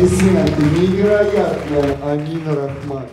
Весна, ты невероятная, Амина Рахман.